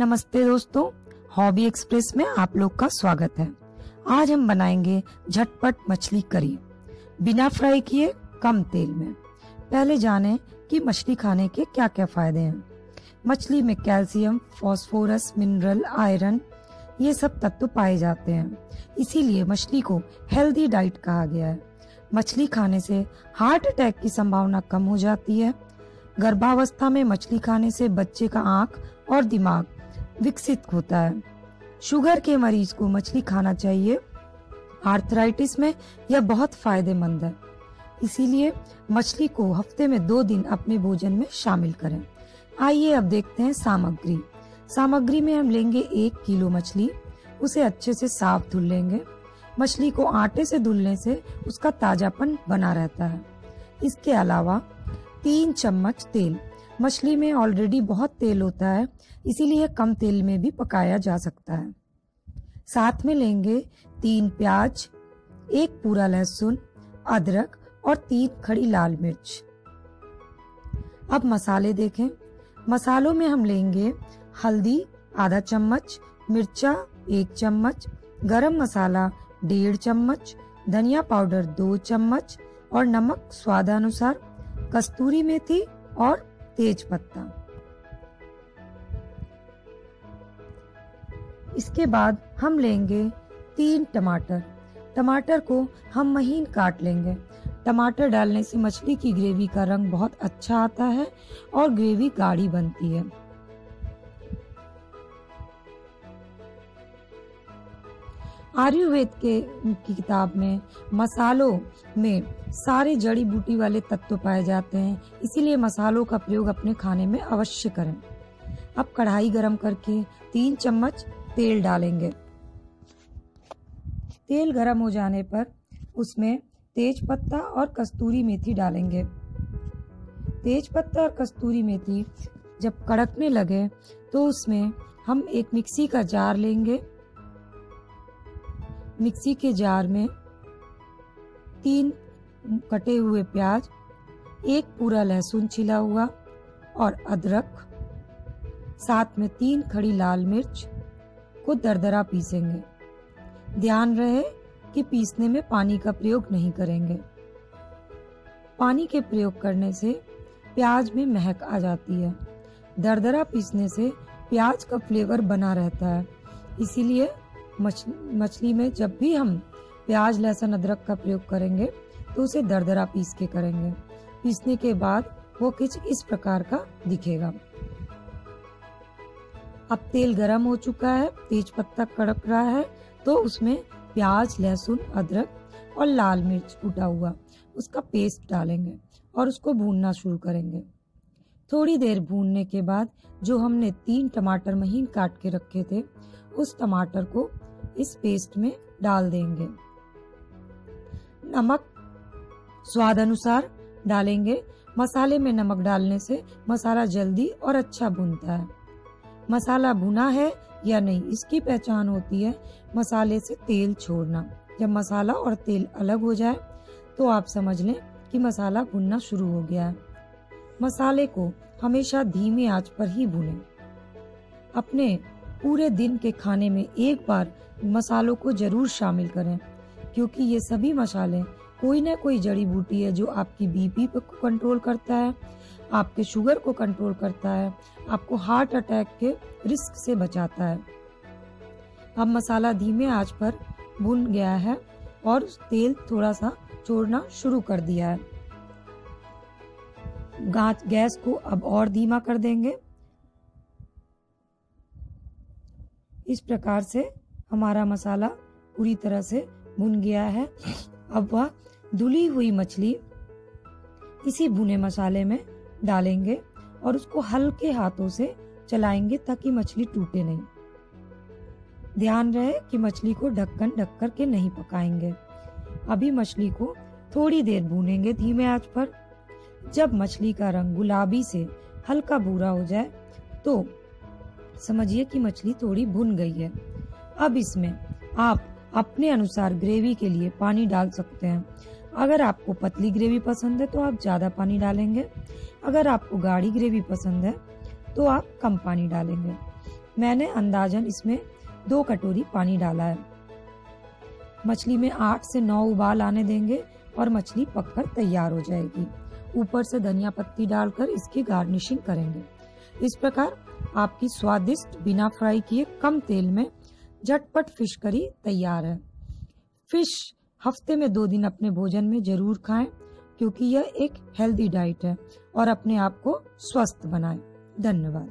नमस्ते दोस्तों, hobby express में आप लोग का स्वागत है। आज हम बनाएँगे झटपट मछली करी। बिना फ्राई किए कम तेल में। पहले जानें कि मछली खाने के क्या क्या फ़ायदे हैं। मछली में कैल्शियम, फास्फोरस, मिनरल, आयरन, ये सब तत्व पाए जाते हैं। इसीलिए मछली को हेल्दी डाइट कहा गया है। मछली खाने से हार्ट अटैक की संभावना कम हो जाती है। गर्भावस्था में मछली खाने से बच्चे का आँख और दिमाग विकसित होता है। शुगर के मरीज़ को मछली खाना चाहिए। आर्थराइटिस में यह बहुत फ़ायदेमंद है। इसीलिए मछली को हफ़्ते में दो दिन अपने भोजन में शामिल करें। आइए अब देखते हैं सामग्री। सामग्री में हम लेंगे एक किलो मछली। उसे अच्छे से साफ़ धुल लेंगे। मछली को आटे से धुलने से उसका ताजापन बना रहता है। इसके अलावा तीन चम्मच तेल। मछली में ऑलरेडी बहुत तेल होता है, इसीलिए कम तेल में भी पकाया जा सकता है। साथ में लेंगे तीन प्याज, एक पूरा लहसुन, अदरक और तीन खड़ी लाल मिर्च। अब मसाले देखें। मसालों में हम लेंगे हल्दी, आधा चम्मच, मिर्चा, एक चम्मच, गरम मसाला, डेढ़ चम्मच, धनिया पाउडर, दो चम्मच और नमक स्वादानुसार, कस्तूरी मेथी और तेज पत्ता इसके बाद हम लेंगे तीन टमाटर। टमाटर को हम महीन काट लेंगे। टमाटर डालने से मछली की ग्रेवी का रंग बहुत अच्छा आता है और ग्रेवी गाढ़ी बनती है। आयुर्वेद के, की किताब में, मसालों में सारे जड़ी बूटी वाले तत्व पाए जाते हैं। इसीलिए मसालों का प्रयोग अपने खाने में अवश्य करें। अब कढ़ाई गरम करके तीन चम्मच तेल डालेंगे। तेल गरम हो जाने पर उसमें तेज पत्ता और कस्तूरी मेथी डालेंगे। तेज पत्ता और कस्तूरी मेथी जब कड़कने लगे तो उसमें हम एक मिक्सी का जार लेंगे। मिक्सी के जार में तीन कटे हुए प्याज, एक पूरा लहसुन छिला हुआ और अदरक, साथ में तीन खड़ी लाल मिर्च को दरदरा पीसेंगे। ध्यान रहे कि पीसने में पानी का प्रयोग नहीं करेंगे। पानी के प्रयोग करने से प्याज में महक आ जाती है। दरदरा पीसने से प्याज का फ्लेवर बना रहता है। इसीलिए मछली में जब भी हम प्याज, लहसुन, अदरक का प्रयोग करेंगे तो उसे दरदरा पीस के करेंगे। पीसने के बाद वो कुछ इस प्रकार का दिखेगा। अब तेल गरम हो चुका है, तेज पत्ता कड़क रहा है तो उसमें प्याज, लहसुन, अदरक और लाल मिर्च कूटा हुआ, उसका पेस्ट डालेंगे और उसको भूनना शुरू करेंगे। थोड़ी देर भूनने के बाद जो हमने तीन टमाटर महीन काट के रखे थे, उस टमाटर को इस पेस्ट में डाल देंगे। नमक स्वाद अनुसार डालेंगे। मसाले में नमक डालने से मसाला जल्दी और अच्छा भुनता है। मसाला भुना है या नहीं, इसकी पहचान होती है मसाले से तेल छोड़ना। जब मसाला और तेल अलग हो जाए तो आप समझ लें कि मसाला भुनना शुरू हो गया है। मसाले को हमेशा धीमी आँच पर ही भुनें। अपने पूरे दिन के खाने में एक बार मसालों को ज़रूर शामिल करें, क्योंकि ये सभी मसाले कोई ना कोई जड़ी बूटी है जो आपकी बीपी को कंट्रोल करता है, आपके शुगर को कंट्रोल करता है, आपको हार्ट अटैक के रिस्क से बचाता है अब मसाला धीमे आँच पर भुन गया है और तेल थोड़ा सा छोड़ना शुरू कर दिया है गैस को अब और धीमा कर देंगे। इस प्रकार से हमारा मसाला पूरी तरह से भुन गया है। अब वह धुली हुई मछली इसी भुने मसाले में डालेंगे और उसको हल्के हाथों से चलाएँगे ताकि मछली टूटे नहीं। ध्यान रहे कि मछली को ढक्कन ढक कर के नहीं पकाएँगे। अभी मछली को थोड़ी देर भूनेंगे धीमे आँच पर। जब मछली का रंग गुलाबी से हल्का भूरा हो जाए तो समझिए कि मछली थोड़ी भुन गई है। अब इसमें आप अपने अनुसार ग्रेवी के लिए पानी डाल सकते हैं। अगर आपको पतली ग्रेवी पसंद है तो आप ज़्यादा पानी डालेंगे। अगर आपको गाढ़ी ग्रेवी पसंद है तो आप कम पानी डालेंगे। मैंने अंदाजन इसमें दो कटोरी पानी डाला है। मछली में आठ से नौ उबाल आने देंगे और मछली पककर तैयार हो जाएगी। ऊपर से धनिया पत्ती डालकर इसकी गार्निशिंग करेंगे। इस प्रकार आपकी स्वादिष्ट बिना फ्राई किए कम तेल में झटपट फ़िश करी तैयार है। फ़िश हफ़्ते में दो दिन अपने भोजन में ज़रूर खाएँ, क्योंकि यह एक हेल्दी डाइट है और अपने आप को स्वस्थ बनाएँ। धन्यवाद।